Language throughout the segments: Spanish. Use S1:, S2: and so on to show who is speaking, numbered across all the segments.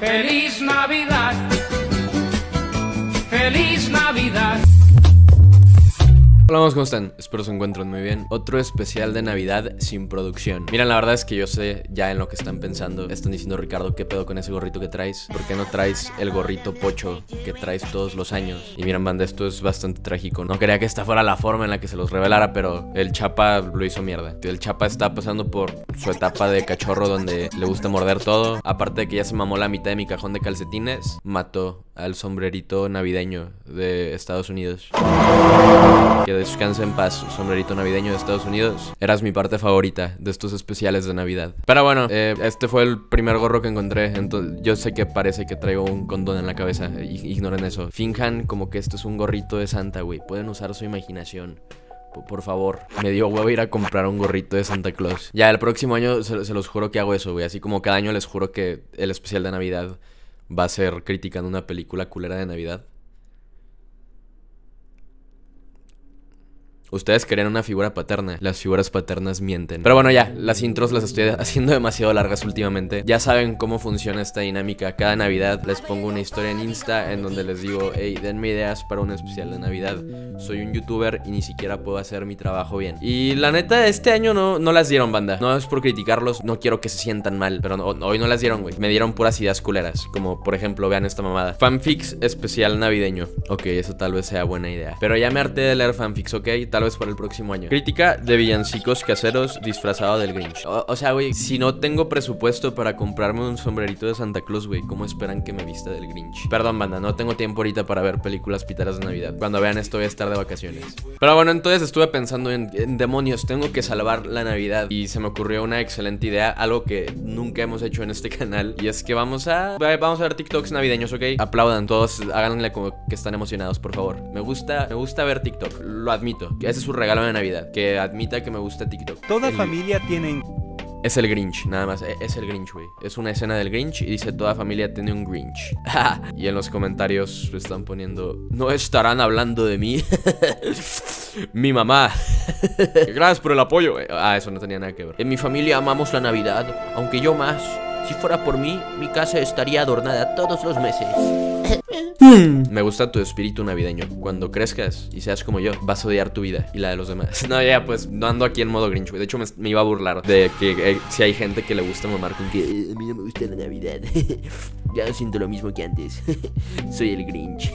S1: Feliz Navidad.
S2: Hola, amigos, ¿cómo están? Espero se encuentren muy bien. Otro especial de Navidad sin producción. Miren, la verdad es que yo sé ya en lo que están pensando. Están diciendo, Ricardo, ¿qué pedo con ese gorrito que traes? ¿Por qué no traes el gorrito pocho que traes todos los años? Y miren, banda, esto es bastante trágico. No quería que esta fuera la forma en la que se los revelara, pero el Chapa lo hizo mierda. El Chapa está pasando por su etapa de cachorro donde le gusta morder todo. Aparte de que ya se mamó la mitad de mi cajón de calcetines, mató al sombrerito navideño de Estados Unidos. Que descanse en paz, sombrerito navideño de Estados Unidos. Eras mi parte favorita de estos especiales de Navidad. Pero bueno, eh, este fue el primer gorro que encontré. Entonces, yo sé que parece que traigo un condón en la cabeza. Ignoren eso. Finjan como que esto es un gorrito de Santa, güey. Pueden usar su imaginación. Por favor, me dio huevo ir a comprar un gorrito de Santa Claus. Ya, el próximo año se, se los juro que hago eso, güey. Así como cada año les juro que el especial de Navidad va a ser criticando una película culera de Navidad. Ustedes querían una figura paterna. Las figuras paternas mienten. Pero bueno, ya, las intros las estoy haciendo demasiado largas últimamente. Ya saben cómo funciona esta dinámica. Cada Navidad les pongo una historia en Insta en donde les digo, hey, denme ideas para un especial de Navidad. Soy un youtuber y ni siquiera puedo hacer mi trabajo bien. Y la neta, este año no, no las dieron, banda. No es por criticarlos, no quiero que se sientan mal. Pero no- hoy no las dieron, güey. Me dieron puras ideas culeras. Como por ejemplo, vean esta mamada. Fanfics especial navideño. Ok, eso tal vez sea buena idea. Pero ya me harté de leer fanfics, ok. Tal vez para el próximo año. Crítica de villancicos caseros disfrazado del Grinch. O, sea, güey, si no tengo presupuesto para comprarme un sombrerito de Santa Claus, güey, ¿cómo esperan que me vista del Grinch? Perdón, banda, no tengo tiempo ahorita para ver películas pitaras de Navidad. Cuando vean esto voy a estar de vacaciones. Pero bueno, entonces estuve pensando en, en demonios, tengo que salvar la Navidad. Y se me ocurrió una excelente idea, algo que nunca hemos hecho en este canal. Y es que vamos a, vamos a ver TikToks navideños, ¿ok? Aplaudan todos, háganle como que están emocionados, por favor. Me gusta, me gusta ver TikTok, lo admito. Ese es su regalo de Navidad, que admita que me gusta TikTok.
S3: Toda
S2: El-
S3: familia tiene
S2: es el Grinch, nada más. e- Es el Grinch, güey. Es una escena del Grinch y dice: Toda familia tiene un Grinch. y en los comentarios están poniendo: No estarán hablando de mí. Mi mamá. Gracias por el apoyo. güey. Ah, eso no tenía nada que ver. En mi familia amamos la Navidad, aunque yo más. Si fuera por mí, mi casa estaría adornada todos los meses. Me gusta tu espíritu navideño. Cuando crezcas y seas como yo, vas a odiar tu vida y la de los demás. No, ya, pues no ando aquí en modo Grinch, güey. De hecho, me, iba a burlar de que eh, si hay gente que le gusta mamar con que "Eh, a mí no me gusta la Navidad. ya siento lo mismo que antes. Soy el Grinch.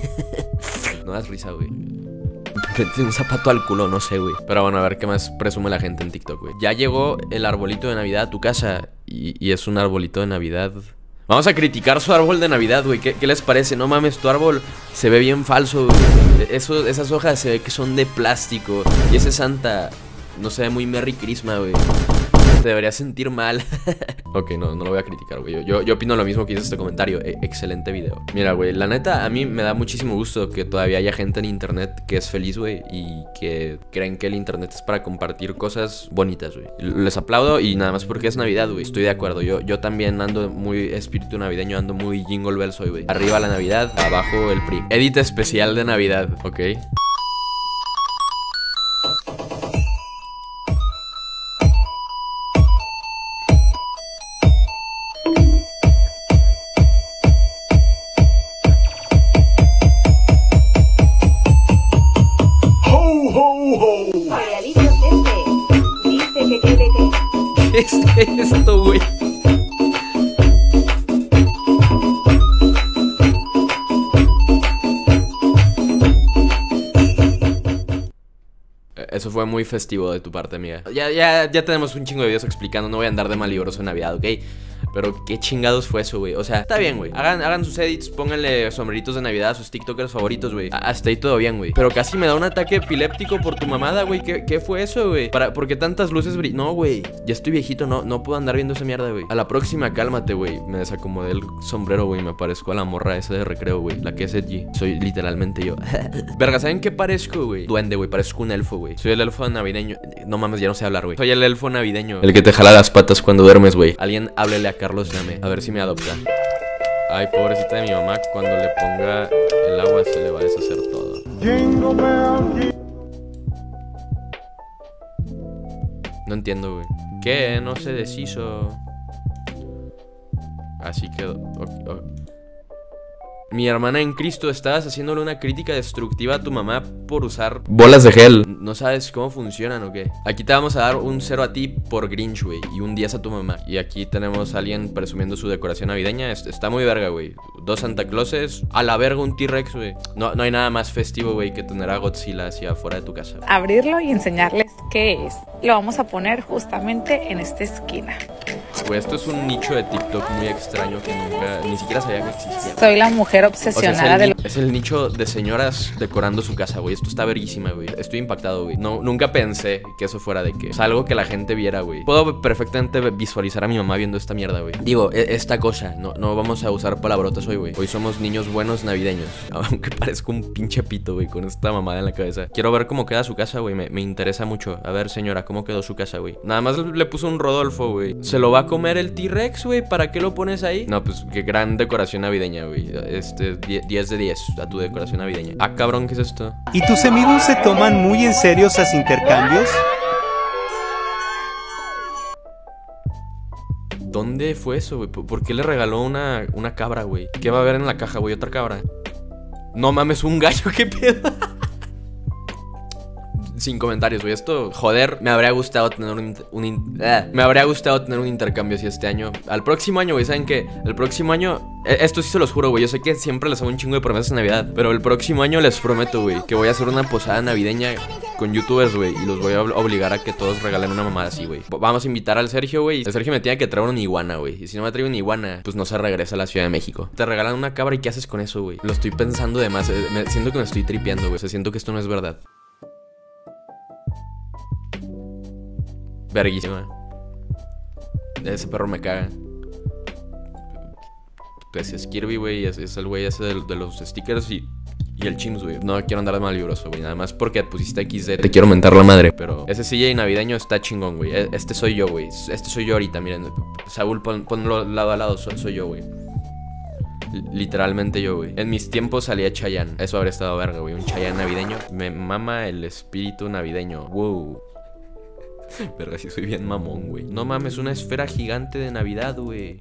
S2: no das risa, güey. Un zapato al culo, no sé, güey. Pero bueno, a ver qué más presume la gente en TikTok, güey. Ya llegó el arbolito de Navidad a tu casa y es un arbolito de Navidad. Vamos a criticar su árbol de Navidad, güey. ¿Qué, les parece? No mames, tu árbol se ve bien falso, esas hojas se ve que son de plástico. Y ese Santa no se ve muy Merry Christmas, güey. Te deberías sentir mal. ok, no, no lo voy a criticar, güey. Yo, yo, opino lo mismo que hizo este comentario. E- excelente video. Mira, güey, la neta, a mí me da muchísimo gusto que todavía haya gente en internet que es feliz, güey, y que creen que el internet es para compartir cosas bonitas, güey. Les aplaudo y nada más porque es Navidad, güey. Estoy de acuerdo. Yo, yo también ando muy espíritu navideño, ando muy jingle bells hoy, güey. Arriba la Navidad, abajo el PRI. Edit especial de Navidad, ok. Fue muy festivo de tu parte, amiga. Ya, ya, ya tenemos un chingo de videos explicando. No voy a andar de malibroso en Navidad, ¿ok? Pero qué chingados fue eso, güey. O sea, está bien, güey. Hagan, hagan sus edits, pónganle sombreritos de Navidad a sus TikTokers favoritos, güey. Hasta ahí todo bien, güey. Pero casi me da un ataque epiléptico por tu mamada, güey. ¿Qué, qué fue eso, güey? Para, ¿Por qué tantas luces brillan? No, güey. Ya estoy viejito, no, no puedo andar viendo esa mierda, güey. A la próxima, cálmate, güey. Me desacomodé el sombrero, güey. Me parezco a la morra esa de recreo, güey. La que es edgy. Soy literalmente yo. Verga, ¿saben qué parezco, güey? Duende, güey. Parezco un elfo, güey. Soy el elfo navideño. No mames, ya no sé hablar, güey. Soy el elfo navideño. El que te jala las patas cuando duermes, güey. Alguien háblele a Carlos Llame. A ver si me adopta. Ay, pobrecita de mi mamá. Cuando le ponga el agua se le va a deshacer todo. No entiendo, güey. ¿Qué? No se deshizo. Así que... ok, ok. Mi hermana en Cristo, estabas haciéndole una crítica destructiva a tu mamá por usar bolas de gel. ¿No sabes cómo funcionan o qué? Aquí te vamos a dar un 0 a ti por Grinch, güey, y un 10 a tu mamá. Y aquí tenemos a alguien presumiendo su decoración navideña. Es- Está muy verga, güey. Dos Santa Clauses, a la verga un T-Rex, güey. No, no hay nada más festivo, güey, que tener a Godzilla hacia afuera de tu casa.
S3: abrirlo y enseñarles qué es. Lo vamos a poner justamente en esta esquina.
S2: Güey, esto es un nicho de TikTok muy extraño que nunca, ni siquiera sabía que existía.
S3: Soy la mujer
S2: O sea, es, es el nicho de señoras decorando su casa, güey. Esto está verguísima, güey. Estoy impactado, güey. No, nunca pensé que eso fuera de que. O sea, algo que la gente viera, güey. Puedo perfectamente visualizar a mi mamá viendo esta mierda, güey. Digo, e- esta cosa. No, no vamos a usar palabrotas hoy, güey. Hoy somos niños buenos navideños. Aunque parezco un pinche pito, güey, con esta mamada en la cabeza. Quiero ver cómo queda su casa, güey. Me, me interesa mucho. A ver, señora, ¿cómo quedó su casa, güey? Nada más le puso un Rodolfo, güey. ¿Se lo va a comer el T-Rex, güey? ¿Para qué lo pones ahí? No, pues qué gran decoración navideña, güey. Este, die- 10 de 10 a tu decoración navideña. Ah, cabrón, ¿qué es esto?
S4: ¿Y tus amigos se toman muy en serio esos intercambios?
S2: ¿Dónde fue eso, güey? ¿Por por qué le regaló una, una cabra, güey? ¿Qué va a haber en la caja, güey? ¿Otra cabra? No mames, un gallo, ¿qué pedo? Sin comentarios, güey. Esto, joder, me habría gustado tener un, ah, me habría gustado tener un intercambio así este año. Al próximo año, güey, ¿saben qué? El próximo año, eh, esto sí se los juro, güey. Yo sé que siempre les hago un chingo de promesas en Navidad, pero el próximo año les prometo, güey, que voy a hacer una posada navideña con youtubers, güey, y los voy a ob- obligar a que todos regalen una mamada así, güey. Vamos a invitar al Sergio, güey. El Sergio me tiene que traer una iguana, güey. Y si no me trae una iguana, pues no se regresa a la Ciudad de México. Te regalan una cabra y ¿qué haces con eso, güey? Lo estoy pensando de más. eh, me- siento que me estoy tripeando, güey. O siento que esto no es verdad. Verguísima. Ese perro me caga. Pues es Kirby, güey. Es, el güey ese de, los stickers y, y el Chims, güey. No quiero andar de malvibroso, güey. Nada más porque pusiste XD. Te quiero mentar la madre. Pero ese CJ navideño está chingón, güey. E- Este soy yo, güey. Este soy yo ahorita, miren. Saúl, pon- ponlo lado a lado. Soy, soy yo, güey. Literalmente yo, güey. En mis tiempos salía Chayanne. Eso habría estado verga, güey. Un Chayanne navideño. Me mama el espíritu navideño. Wow. Verga, si soy bien mamón, güey. No mames, una esfera gigante de Navidad, güey.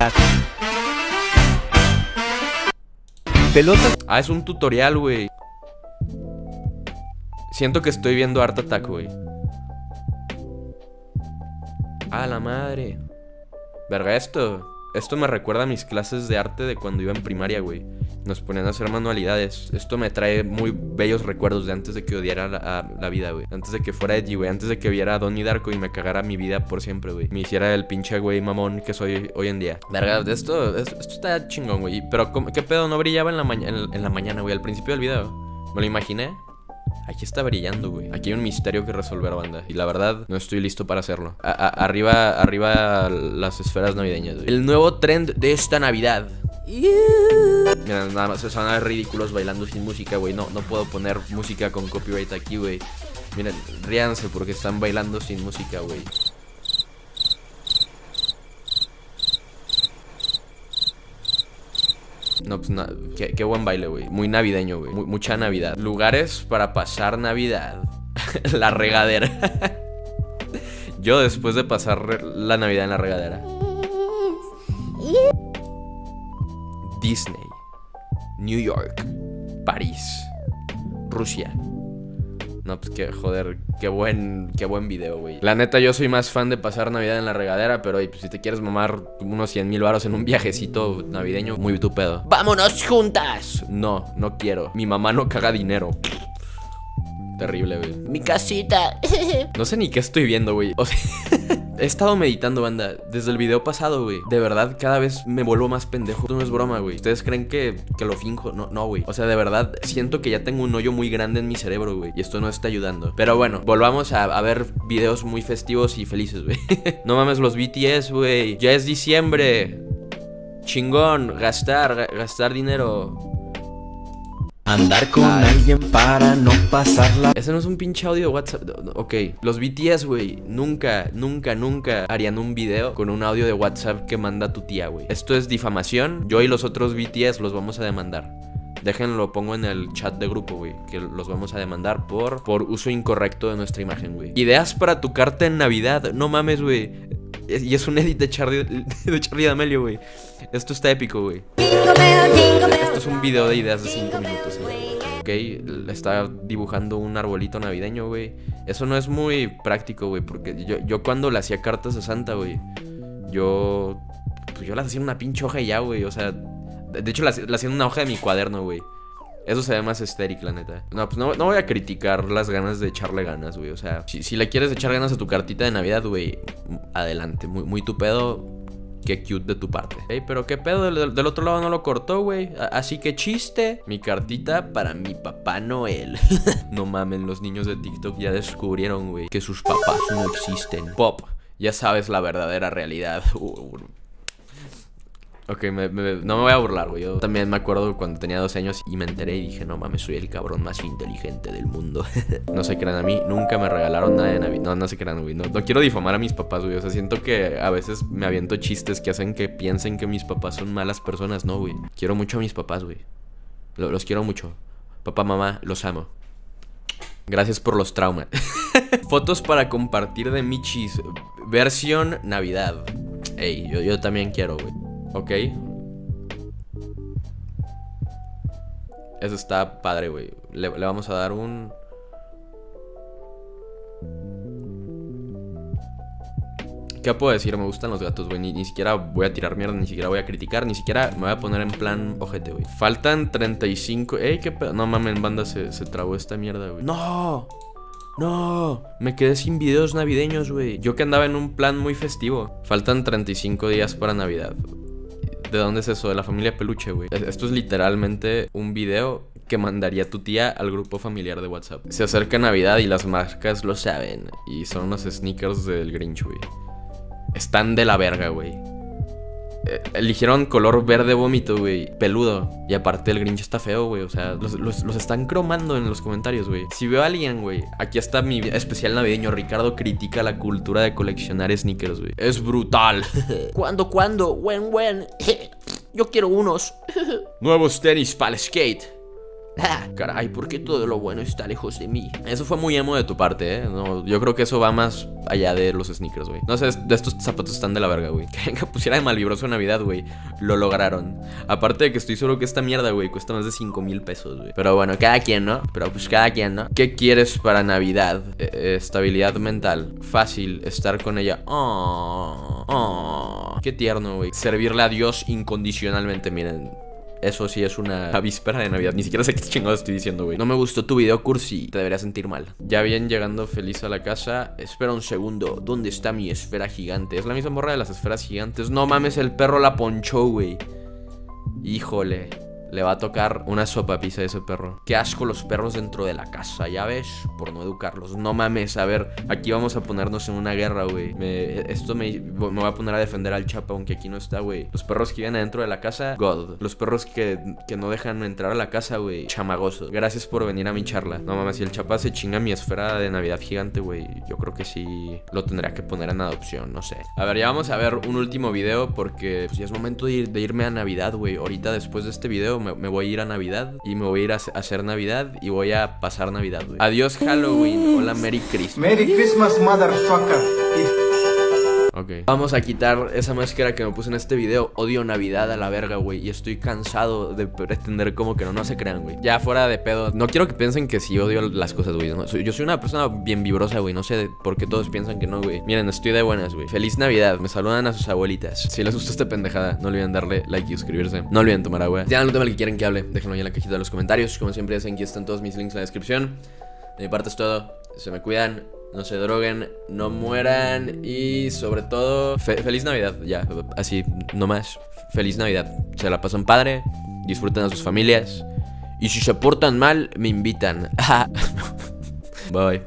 S4: Pelotas
S2: Ah, es un tutorial, güey. Siento que estoy viendo Art Attack, güey. Ah, la madre. Verga, esto. Esto me recuerda a mis clases de arte de cuando iba en primaria, güey. Nos ponían a hacer manualidades. Esto me trae muy bellos recuerdos de antes de que odiara la, a- la vida, güey. Antes de que fuera Edgy, güey. Antes de que viera a Donnie Darko y me cagara mi vida por siempre, güey. Me hiciera el pinche güey mamón que soy hoy en día. Verga, esto, esto, está chingón, güey. Pero, ¿cómo- ¿qué pedo? No brillaba en la, en la mañana, güey. Al principio del video. Me lo imaginé. Aquí está brillando, güey. Aquí hay un misterio que resolver, banda. Y la verdad, no estoy listo para hacerlo. Arriba, arriba las esferas navideñas, güey. El nuevo trend de esta Navidad. Mira, nada más se van ridículos bailando sin música, güey. No, no puedo poner música con copyright aquí, güey. Miren, ríanse porque están bailando sin música, güey. No, pues na- qué, qué buen baile, güey. Muy navideño, güey. Mu- mucha Navidad. Lugares para pasar Navidad. la regadera. Yo después de pasar la Navidad en la regadera. Disney. New York. París. Rusia. No, pues que joder, qué buen, qué buen video, güey. La neta, yo soy más fan de pasar Navidad en la regadera, pero oye, pues, si te quieres mamar unos 100 mil baros en un viajecito navideño, muy tu pedo. ¡Vámonos juntas! No, no quiero. Mi mamá no caga dinero. Terrible, güey. Mi casita. No sé ni qué estoy viendo, güey. O sea, he estado meditando, banda, desde el video pasado, güey. De verdad, cada vez me vuelvo más pendejo. Esto no es broma, güey. ¿Ustedes creen que, que lo finjo? No, no, güey. O sea, de verdad, siento que ya tengo un hoyo muy grande en mi cerebro, güey. Y esto no está ayudando. Pero bueno, volvamos a, a ver videos muy festivos y felices, güey. no mames, los BTS, güey. Ya es diciembre. Chingón, gastar, ga- gastar dinero.
S4: Andar con alguien para no pasarla.
S2: Ese no es un pinche audio de WhatsApp. Ok, los BTS, güey, nunca, nunca, nunca harían un video con un audio de WhatsApp que manda tu tía, güey. Esto es difamación. Yo y los otros BTS los vamos a demandar. Déjenlo, pongo en el chat de grupo, güey. Que los vamos a demandar por, por uso incorrecto de nuestra imagen, güey. Ideas para tu carta en Navidad. No mames, güey. Y es un edit de Charlie, de Charlie D'Amelio, güey. Esto está épico, güey. Esto es un video de ideas de 5 minutos, güey. Ok, está dibujando un arbolito navideño, güey. Eso no es muy práctico, güey, porque yo, yo cuando le hacía cartas a Santa, güey, yo... Pues yo las hacía en una pinche hoja y ya, güey. O sea, de hecho las, las hacía en una hoja de mi cuaderno, güey. Eso se ve más estéril, la neta. No, pues no, no voy a criticar las ganas de echarle ganas, güey. O sea, si, si le quieres echar ganas a tu cartita de Navidad, güey, adelante. Muy, muy tu pedo. Qué cute de tu parte. Pero qué pedo, del, del otro lado no lo cortó, güey. Así que chiste. Mi cartita para mi papá Noel. no mamen, los niños de TikTok ya descubrieron, güey, que sus papás no existen. Pop, ya sabes la verdadera realidad. Ok, me- me- no me voy a burlar, güey. Yo también me acuerdo cuando tenía 12 años y me enteré y dije, no mames, soy el cabrón más inteligente del mundo. no se crean a mí, nunca me regalaron nada de Navidad. No, no se crean, güey. No, no quiero difamar a mis papás, güey. O sea, siento que a veces me aviento chistes que hacen que piensen que mis papás son malas personas. No, güey. Quiero mucho a mis papás, güey. Lo- los quiero mucho. Papá, mamá, los amo. Gracias por los traumas. Fotos para compartir de Michis. Versión Navidad. Ey, yo también quiero, güey. Ok. Eso está padre, güey. Le, le vamos a dar un... ¿Qué puedo decir? Me gustan los gatos, güey. Ni, ni siquiera voy a tirar mierda, ni siquiera voy a criticar, ni siquiera me voy a poner en plan ojete, güey. Faltan 35. ¡Ey, qué pedo! No mames, banda, se, se trabó esta mierda, güey. ¡No! ¡No! Me quedé sin videos navideños, güey. Yo que andaba en un plan muy festivo. Faltan 35 días para Navidad. ¿De dónde es eso? De la familia Peluche, güey. Es- Esto es literalmente un video que mandaría tu tía al grupo familiar de WhatsApp. Se acerca Navidad y las marcas lo saben. Y son los sneakers del Grinch, güey. Están de la verga, güey. Eh, eligieron color verde vómito, güey. Peludo. Y aparte el Grinch está feo, güey. O sea, los, los- los están cromando en los comentarios, güey. Si veo a alguien, güey. Aquí está mi especial navideño. Ricardo critica la cultura de coleccionar sneakers, güey. Es brutal. ¿Cuándo, cuándo? When, when? Yo quiero unos. Nuevos tenis para el skate. Ah, caray, ¿por qué todo lo bueno está lejos de mí? Eso fue muy emo de tu parte, ¿eh? No, yo creo que eso va más allá de los sneakers, güey. No sé, de estos zapatos están de la verga, güey. Que pusiera de malvibroso Navidad, güey. Lo lograron. Aparte de que estoy seguro que esta mierda, güey, cuesta más de 5 mil pesos, güey. Pero bueno, cada quien, ¿no? Pero pues cada quien, ¿no? ¿Qué quieres para Navidad? Eh, eh, estabilidad mental. Fácil, estar con ella. Oh, oh. Qué tierno, güey. Servirle a Dios incondicionalmente, miren. Eso sí es una víspera de Navidad. Ni siquiera sé qué chingado estoy diciendo, güey. No me gustó tu video, Cursi. Te deberías sentir mal. Ya bien llegando feliz a la casa. Espera un segundo. ¿Dónde está mi esfera gigante? Es la misma morra de las esferas gigantes. No mames, el perro la ponchó, güey. Híjole. Le va a tocar una sopa pizza a ese perro. Qué asco los perros dentro de la casa, ya ves, por no educarlos. No mames, a ver, aquí vamos a ponernos en una guerra, güey. Esto me, me voy a poner a defender al Chapa, aunque aquí no está, güey. Los perros que viven adentro de la casa, God. Los perros que, que no dejan entrar a la casa, güey, chamagosos. Gracias por venir a mi charla. No mames, si el Chapa se chinga mi esfera de Navidad gigante, güey, yo creo que sí lo tendría que poner en adopción, no sé. A ver, ya vamos a ver un último video porque pues, ya es momento de, de irme a Navidad, güey. Ahorita después de este video me, voy a ir a Navidad y me voy a ir a hacer Navidad y voy a pasar Navidad, güey. Adiós Halloween. Hola Merry Christmas.
S5: Merry Christmas, motherfucker.
S2: Vamos a quitar esa máscara que me puse en este video. Odio Navidad a la verga, güey. Y estoy cansado de pretender como que no, no se crean, güey. Ya fuera de pedo. No quiero que piensen que sí odio las cosas, güey. No, yo soy una persona bien vibrosa, güey. No sé por qué todos piensan que no, güey. Miren, estoy de buenas, güey. Feliz Navidad. Me saludan a sus abuelitas. Si les gustó esta pendejada, no olviden darle like y suscribirse. No olviden tomar agua. Si tienen algún tema que quieren que hable, déjenlo ahí en la cajita de los comentarios. Como siempre, ya que están todos mis links en la descripción. De mi parte es todo. Se me cuidan. No se droguen, no mueran y sobre todo, fe- feliz Navidad, ya, así, no más. Feliz Navidad. Se la pasan padre, disfruten a sus familias y si se portan mal, me invitan. Bye.